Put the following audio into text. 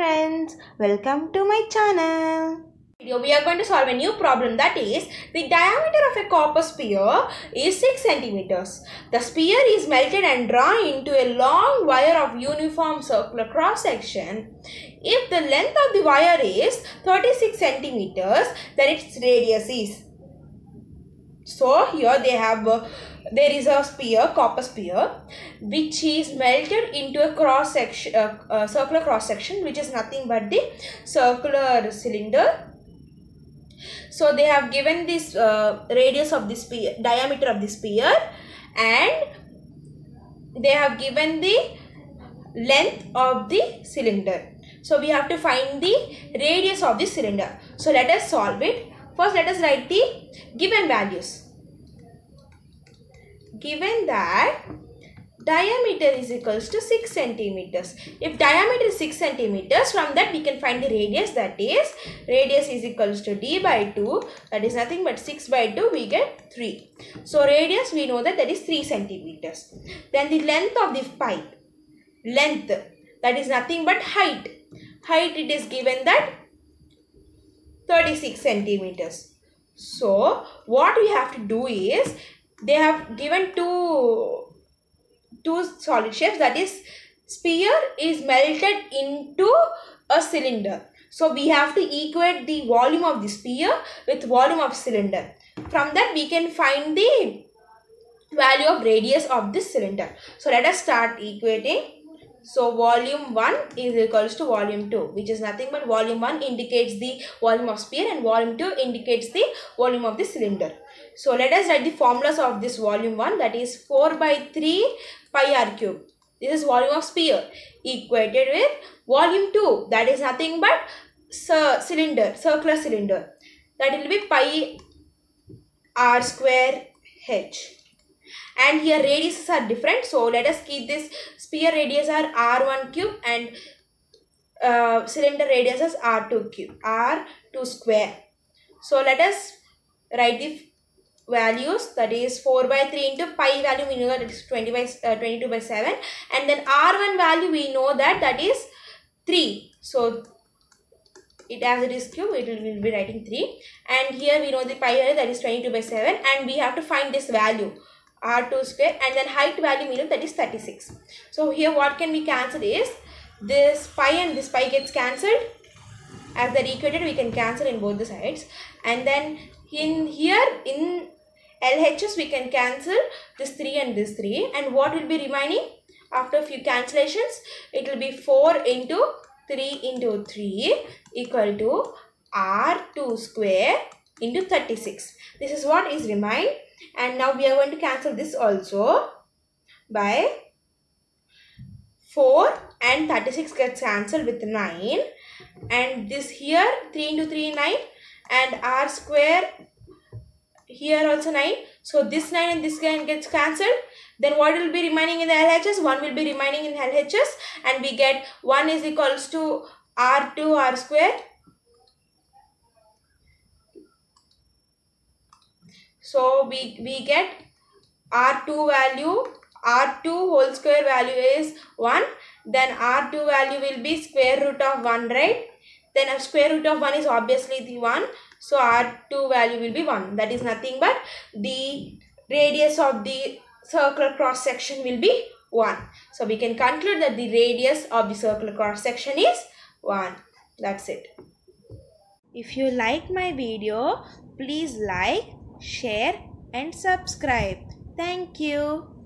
friends, welcome to my channel. video we are going to solve a new problem that is the diameter of a copper sphere is 6 centimeters. The sphere is melted and drawn into a long wire of uniform circular cross section. If the length of the wire is 36 centimeters then its radius is. So here they have uh, there is a sphere copper sphere which is melted into a cross section uh, uh, circular cross section which is nothing but the circular cylinder. So they have given this uh, radius of the sphere diameter of the sphere and they have given the length of the cylinder. So we have to find the radius of the cylinder. So let us solve it first let us write the given values given that diameter is equals to 6 centimeters. If diameter is 6 centimeters, from that we can find the radius that is radius is equals to d by 2 that is nothing but 6 by 2 we get 3. So radius we know that that is 3 centimeters. Then the length of the pipe length that is nothing but height. Height it is given that 36 centimeters. So what we have to do is they have given two two solid shapes. That is sphere is melted into a cylinder. So we have to equate the volume of the sphere with volume of cylinder. From that we can find the value of radius of this cylinder. So let us start equating so volume 1 is equals to volume 2 which is nothing but volume 1 indicates the volume of sphere and volume 2 indicates the volume of the cylinder. So let us write the formulas of this volume 1 that is 4 by 3 pi r cube. This is volume of sphere equated with volume 2 that is nothing but cylinder, circular cylinder that will be pi r square h and here radiuses are different so let us keep this sphere radius are r1 cube and uh, cylinder radius is r2 cube r2 square. So let us write the values that is 4 by 3 into pi value we know that is 20 by uh, 22 by 7 and then r1 value we know that that is 3 so it as it is cube it will, will be writing 3 and here we know the pi value that is 22 by 7 and we have to find this value r2 square and then height value know that is 36 so here what can we cancel is this pi and this pi gets cancelled. As they're equated we can cancel in both the sides. And then in here in LHS we can cancel this 3 and this 3 and what will be remaining after a few cancellations? It will be 4 into 3 into 3 equal to R2 square into 36. This is what is remain and now we are going to cancel this also by 4 and 36 gets cancelled with 9 and this here 3 into 3 9 and r square here also 9 so this 9 and this 9 gets cancelled. Then what will be remaining in the LHS 1 will be remaining in LHS and we get 1 is equals to r2 r square so we we get r2 value r2 whole square value is 1 then r2 value will be square root of 1 right? Then a square root of 1 is obviously the 1 so r2 value will be 1 that is nothing but the radius of the circular cross section will be 1 so we can conclude that the radius of the circular cross section is 1 that's it. If you like my video please like share and subscribe. Thank you